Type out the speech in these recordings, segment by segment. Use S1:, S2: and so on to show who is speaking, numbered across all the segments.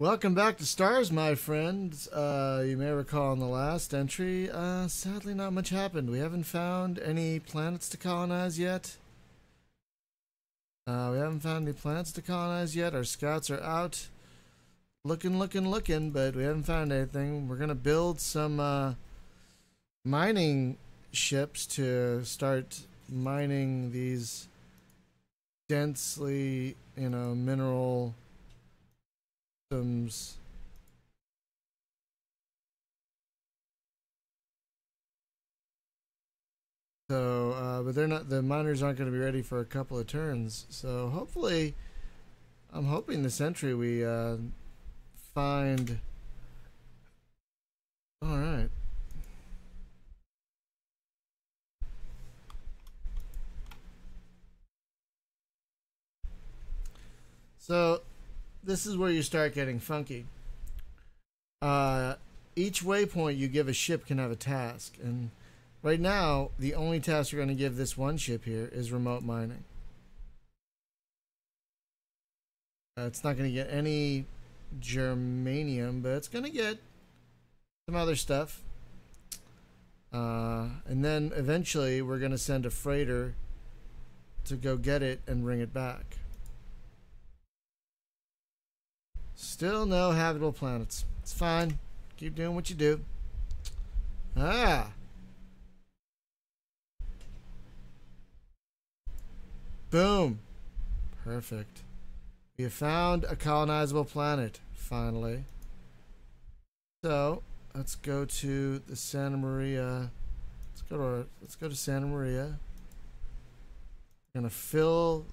S1: Welcome back to Stars, my friends. Uh, you may recall in the last entry, uh, sadly not much happened. We haven't found any planets to colonize yet. Uh, we haven't found any planets to colonize yet. Our scouts are out looking, looking, looking, but we haven't found anything. We're going to build some uh, mining ships to start mining these densely, you know, mineral systems. So, uh, but they're not. The miners aren't going to be ready for a couple of turns. So hopefully, I'm hoping this entry we uh, find. All right. So, this is where you start getting funky. Uh, each waypoint you give a ship can have a task, and right now the only task you're going to give this one ship here is remote mining. Uh, it's not going to get any germanium, but it's going to get some other stuff. Uh, and then eventually we're going to send a freighter to go get it and bring it back. Still no habitable planets. It's fine. Keep doing what you do. Ah. Boom. Perfect. We have found a colonizable planet, finally. So, let's go to the Santa Maria. Let's go to our, let's go to Santa Maria. We're gonna fill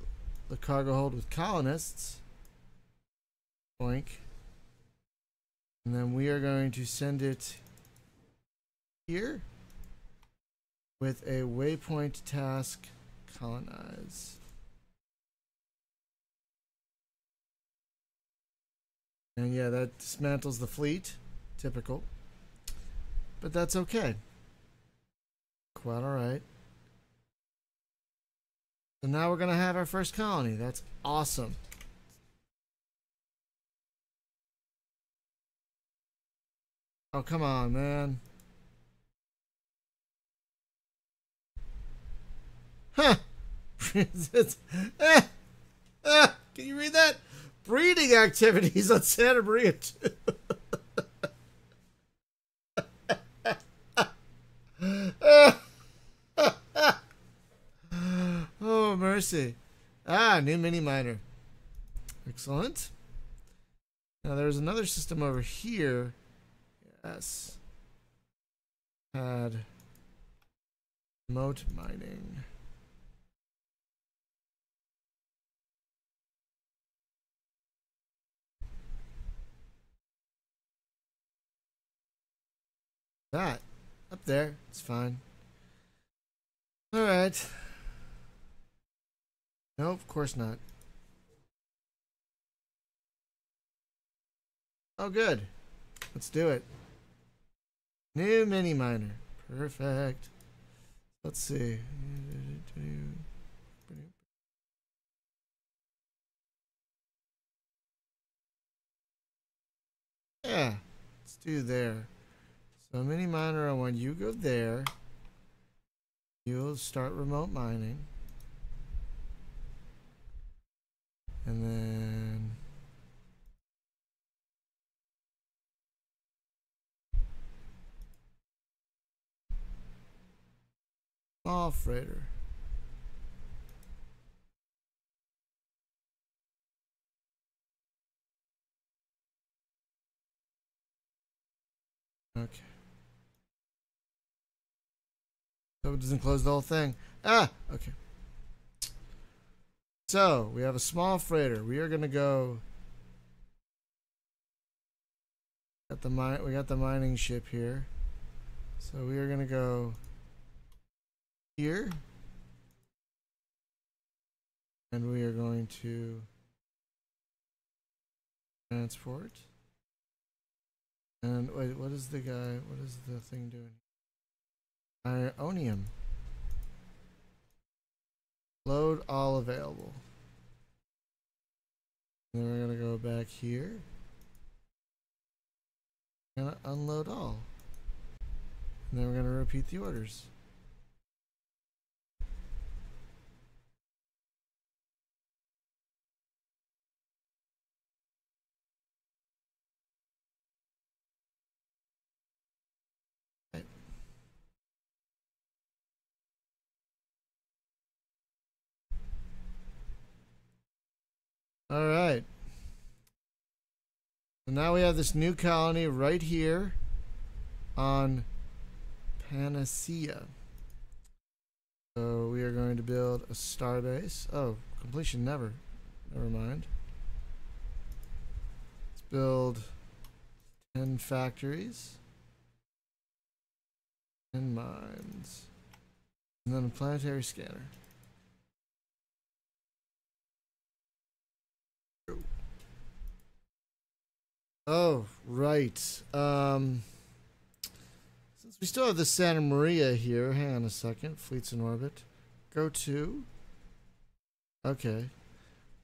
S1: the cargo hold with colonists. And then we are going to send it here with a waypoint task colonize. And yeah, that dismantles the fleet. Typical. But that's okay. Quite alright. So now we're going to have our first colony. That's awesome. Oh, come on, man. Huh. eh, eh, can you read that? Breeding activities on Santa Maria, oh, mercy. Ah, new mini miner. Excellent. Now, there's another system over here Yes. Had moat mining. That up there, it's fine. All right. No, of course not. Oh, good. Let's do it. New mini miner. Perfect. Let's see. Yeah, let's do there. So mini miner, I want you go there. You'll start remote mining. And then Small freighter. Okay. So it doesn't close the whole thing. Ah, okay. So we have a small freighter. We are gonna go. Got the mine. We got the mining ship here. So we are gonna go here. And we are going to transport. And wait, what is the guy, what is the thing doing? Ironium. Load all available. And then we're going to go back here. Gonna unload all. And then we're gonna repeat the orders. All right. So now we have this new colony right here on Panacea. So we are going to build a starbase. Oh, completion never. Never mind. Let's build 10 factories. 10 mines. And then a planetary scanner. Oh, right. Um, since we still have the Santa Maria here, hang on a second. Fleets in orbit. Go to. Okay.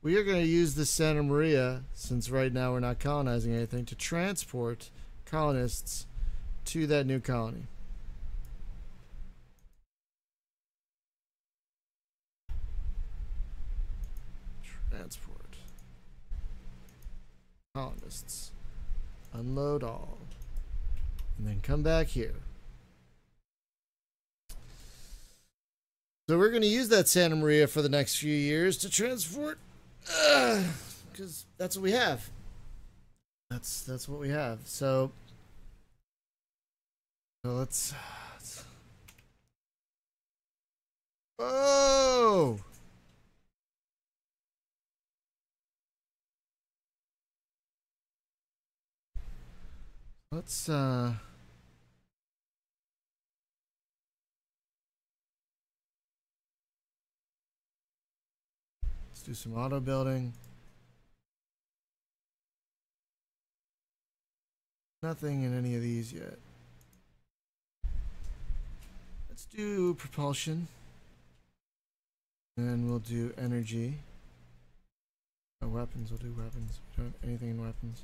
S1: We are going to use the Santa Maria, since right now we're not colonizing anything, to transport colonists to that new colony. Transport colonists. Unload all. And then come back here. So we're going to use that Santa Maria for the next few years to transport, because uh, that's what we have. That's that's what we have. So, so let's. let's oh. Let's uh Let's do some auto building. Nothing in any of these yet. Let's do propulsion. And we'll do energy. Oh, weapons, we'll do weapons. We don't have anything in weapons.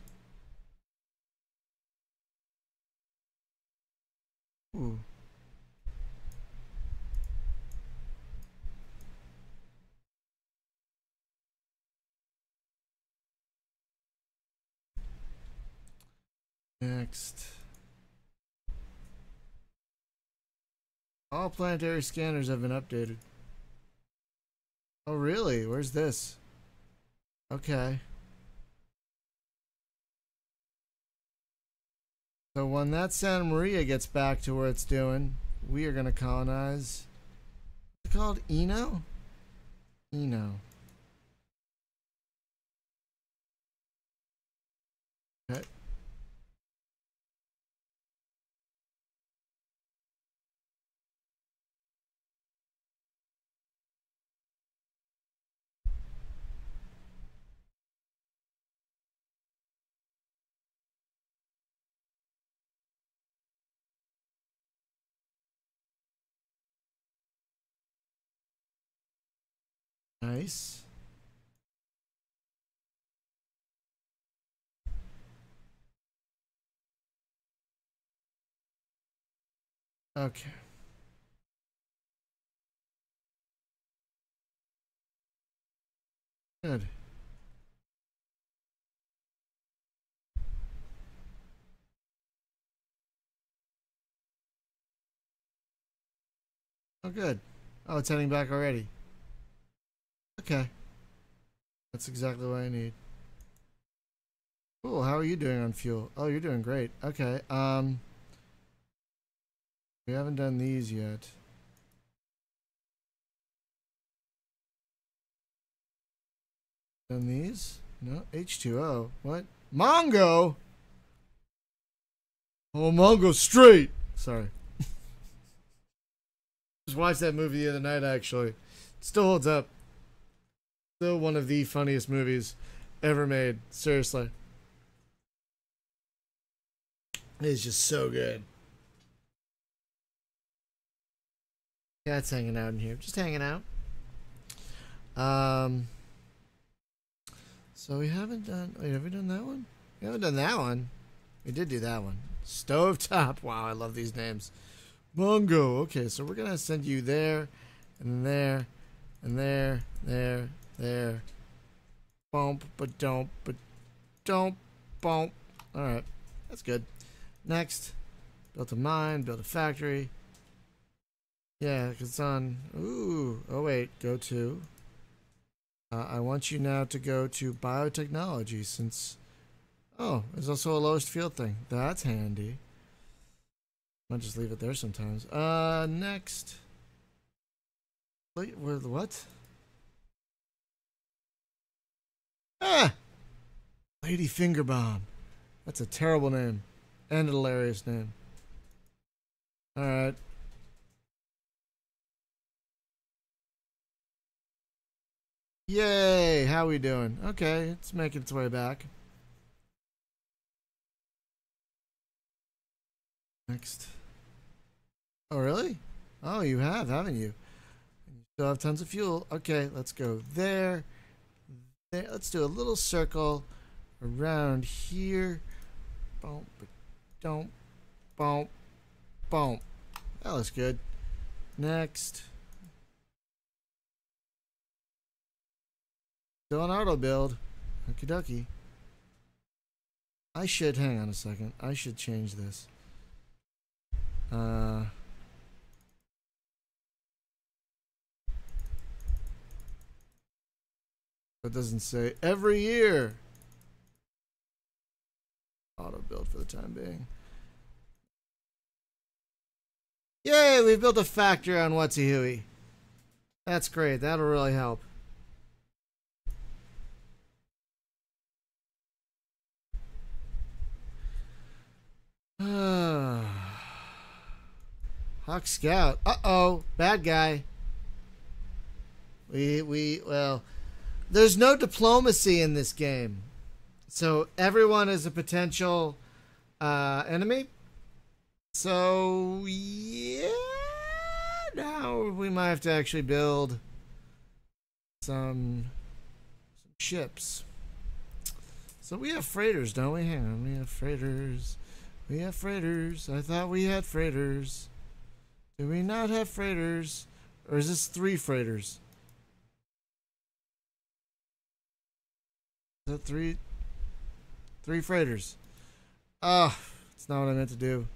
S1: Next. All planetary scanners have been updated. Oh, really? Where's this? Okay. So when that Santa Maria gets back to where it's doing, we are going to colonize. What's it called? Eno? Eno. Okay. Good. Oh, good. Oh, it's heading back already. Okay. That's exactly what I need. Cool. How are you doing on fuel? Oh, you're doing great. Okay. Um, we haven't done these yet. Done these? No. H2O. What? Mongo? Oh, Mongo straight. Sorry. Just watched that movie the other night, actually. Still holds up. Still one of the funniest movies ever made. Seriously. It is just so good. Cat's hanging out in here. Just hanging out. Um. So we haven't done. Wait, have we done that one? We haven't done that one. We did do that one. Stovetop. Wow, I love these names. Mongo. Okay, so we're gonna send you there, and there, and there, there, there. Bump, but don't, but don't, bump. All right, that's good. Next, build a mine, build a factory. Yeah, it's on. Ooh. Oh wait, go to. Uh, I want you now to go to biotechnology since. Oh, there's also a lowest field thing. That's handy. I'll just leave it there sometimes. Uh, next. Wait, what? Ah! Lady Fingerbomb. That's a terrible name. And a hilarious name. Alright. Yay! How we doing? Okay, it's making its way back. Next. Oh, really? Oh, you have, haven't you? You still have tons of fuel. Okay, let's go there. There. Let's do a little circle around here. Boom, don't, boom, boom. That looks good. Next. Still an auto build. Okie dokie. I should, hang on a second. I should change this. Uh. It doesn't say every year. Auto build for the time being. Yay, we've built a factory on Whatsy Huey. That's great. That'll really help. Hawk Scout. Uh oh, bad guy. We we well, there's no diplomacy in this game, so everyone is a potential uh, enemy. So yeah, now we might have to actually build some some ships. So we have freighters, don't we? Hang on, we have freighters. We have freighters. I thought we had freighters. Do we not have freighters? Or is this three freighters? Three? Three freighters. Ah, it's not what I meant to do.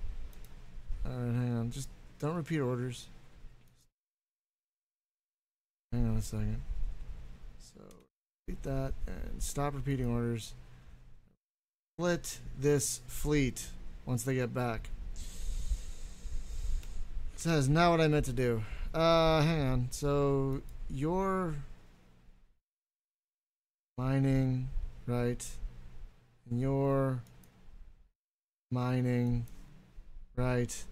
S1: Alright, hang on. Just don't repeat orders. Hang on a second. So, repeat that and stop repeating orders. Split this fleet once they get back. So that is not what I meant to do. Uh, hang on. So you're mining, right? And you're mining, right?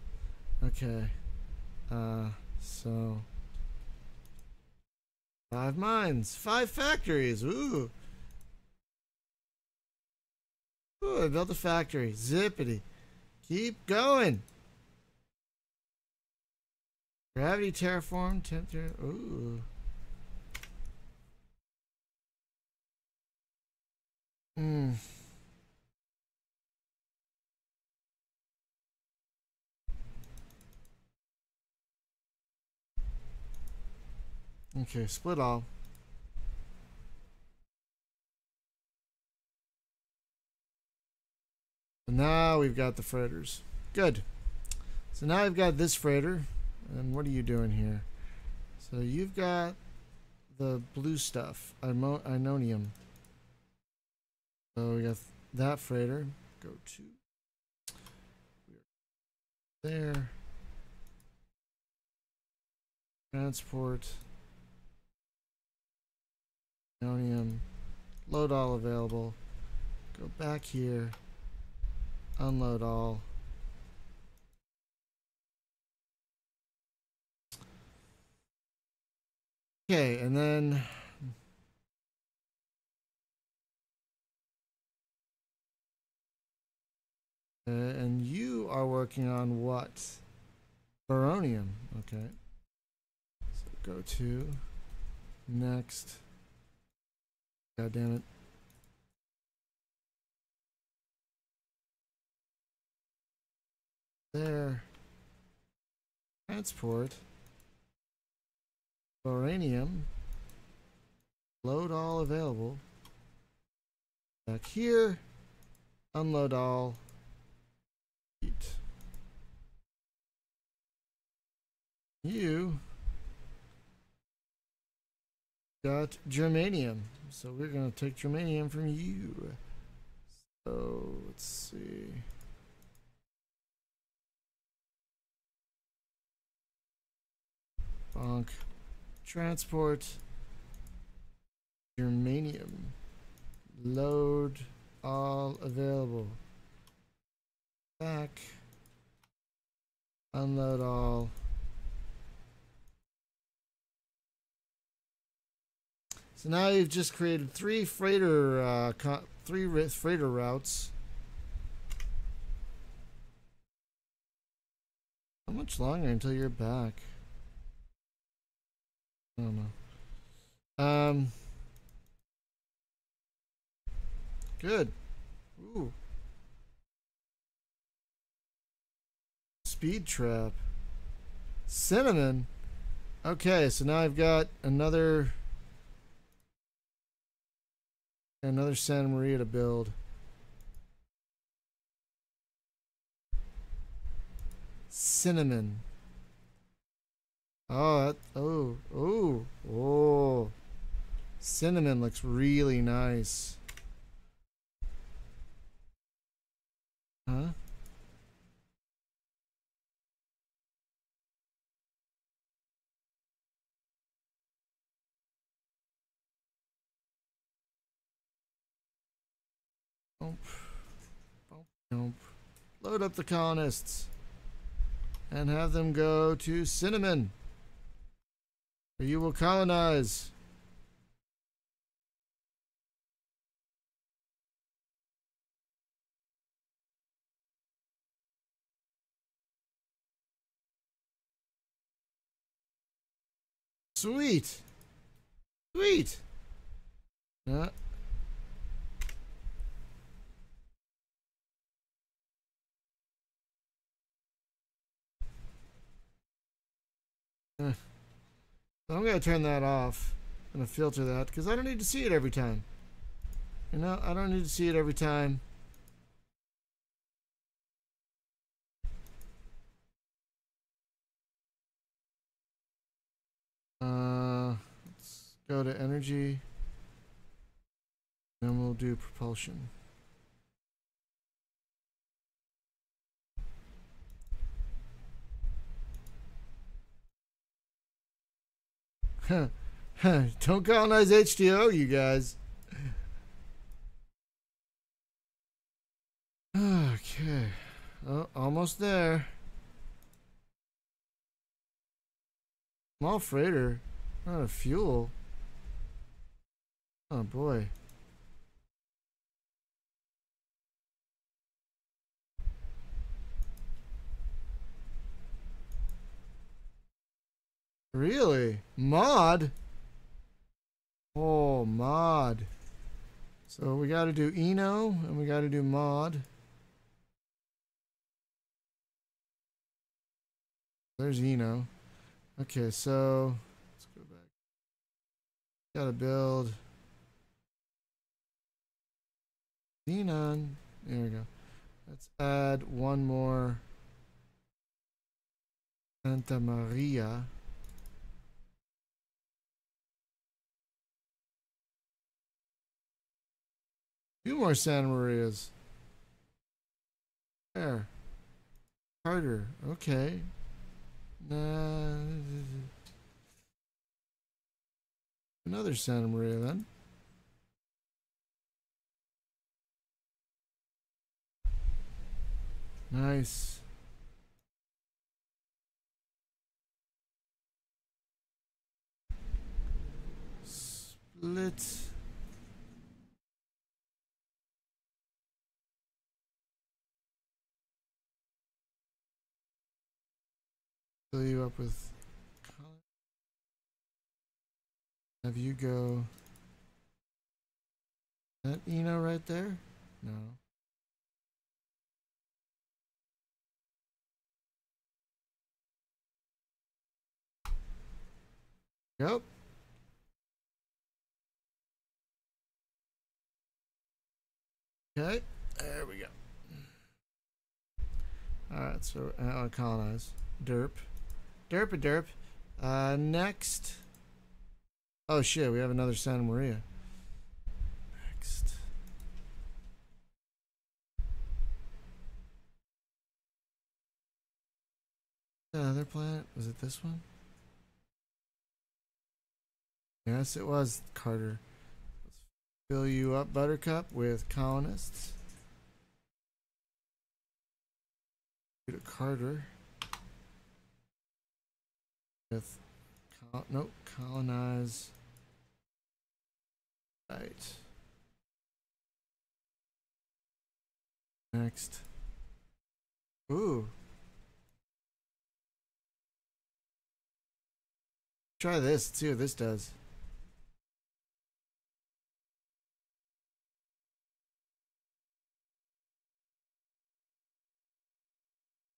S1: Okay. Uh, so five mines, five factories. Ooh. Ooh, I built a factory. Zippity. Keep going. Gravity terraform, temperature. Ooh. Hmm. Okay, split all. now we've got the freighters. Good. So now we've got this freighter. And what are you doing here? So you've got the blue stuff, Ironium. So we got that freighter. Go to there. Transport. Ironium. Load all available. Go back here unload all. Okay, and then uh, and you are working on what? Boranium. Okay. So go to next. God damn it. there. Transport. Uranium. Load all available. Back here. Unload all. You got germanium. So we're going to take germanium from you. So let's see. Bonk. Transport. Germanium. Load all available. Back. Unload all. So now you've just created three freighter, uh, three freighter routes. How much longer until you're back? I don't know. Um. Good. Ooh. Speed trap. Cinnamon. Okay, so now I've got another Another Santa Maria to build. Cinnamon. Oh, that, oh, oh, oh. Cinnamon looks really nice. Huh? Load up the colonists. And have them go to Cinnamon. You will colonize. Sweet. Sweet. Uh, So I'm going to turn that off. I'm going to filter that because I don't need to see it every time. You know, I don't need to see it every time. Uh, let's go to energy. Then we'll do propulsion. Don't colonize HTO, you guys. Okay. Oh, almost there. Small freighter. Not a fuel. Oh boy. Really? Mod? Oh, mod. So we got to do Eno and we got to do mod. There's Eno. Okay, so let's go back. Got to build Xenon. There we go. Let's add one more Santa Maria. Two more Santa Marias. There. Carter. Okay. Nah. Another Santa Maria then. Nice. Split. fill you up with. Have you go. That Eno right there? No. Yep. Okay, there we go. Alright, so uh, colonize. Derp. Derp a derp. Uh, next. Oh shit, we have another Santa Maria. Next. Another planet? Was it this one? Yes, it was, Carter. Let's fill you up, Buttercup, with colonists. To Carter. With, col nope, colonize. Right. Next. Ooh. Try this, see what this does.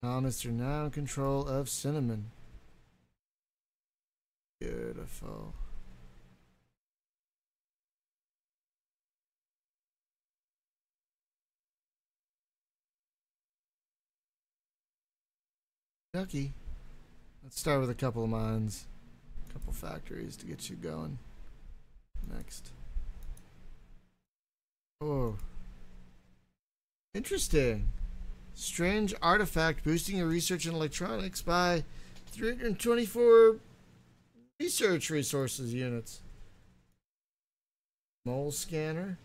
S1: Colonists Mr. now control of cinnamon. Beautiful. Ducky. Let's start with a couple of mines. A couple factories to get you going. Next. Oh. Interesting. Strange artifact boosting your research in electronics by 324 research resources units. Mole scanner.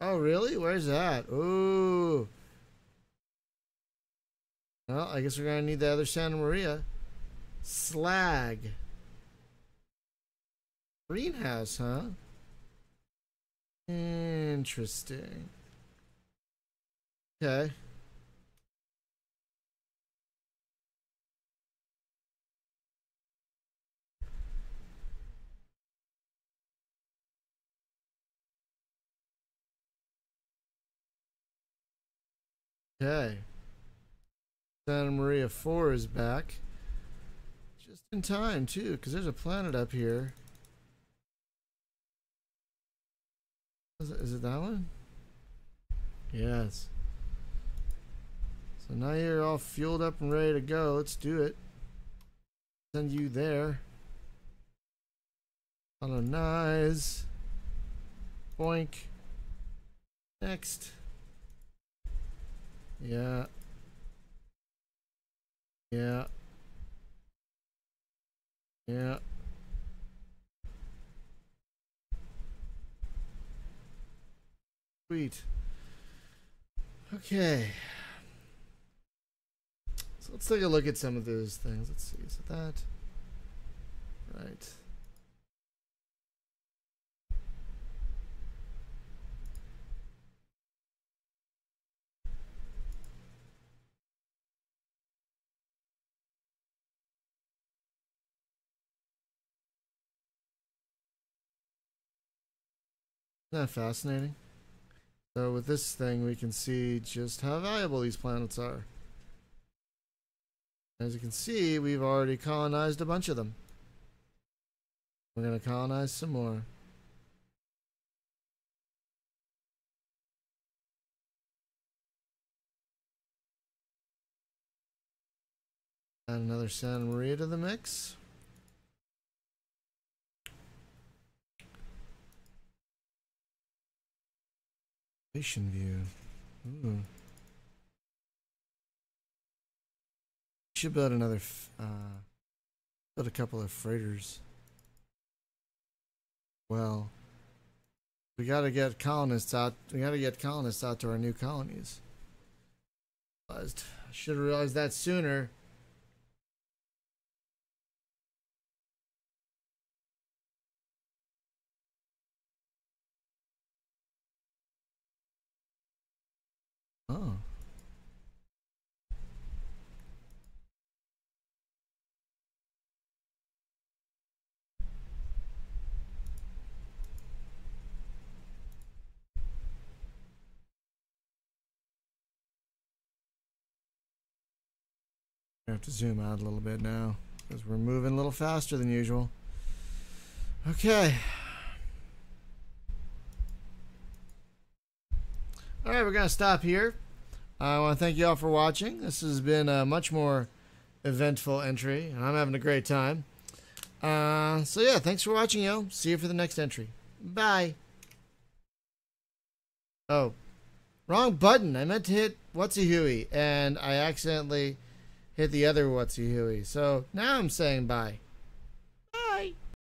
S1: Oh, really? Where's that? Ooh. Well, I guess we're going to need the other Santa Maria. Slag. Greenhouse, huh? Interesting. Okay. Okay. Santa Maria 4 is back. Just in time, too, because there's a planet up here. Is it, is it that one? Yes. So now you're all fueled up and ready to go. Let's do it. Send you there. Colonize. Boink. Next. Yeah. Yeah. Yeah. Sweet. Okay. So let's take a look at some of those things. Let's see. Is that? Right. Isn't that fascinating? So with this thing, we can see just how valuable these planets are. As you can see, we've already colonized a bunch of them. We're going to colonize some more. Add another Santa Maria to the mix. Station view. Ooh. Should build another, uh, build a couple of freighters. Well, we gotta get colonists out. We gotta get colonists out to our new colonies. I should have realized that sooner. Oh. I have to zoom out a little bit now because we're moving a little faster than usual. Okay. All right, we're going to stop here. I want to thank you all for watching. This has been a much more eventful entry, and I'm having a great time. Uh, so, yeah, thanks for watching, yo. See you for the next entry. Bye. Oh, wrong button. I meant to hit Whatsy Huey, and I accidentally hit the other Whatsy Huey. So now I'm saying bye.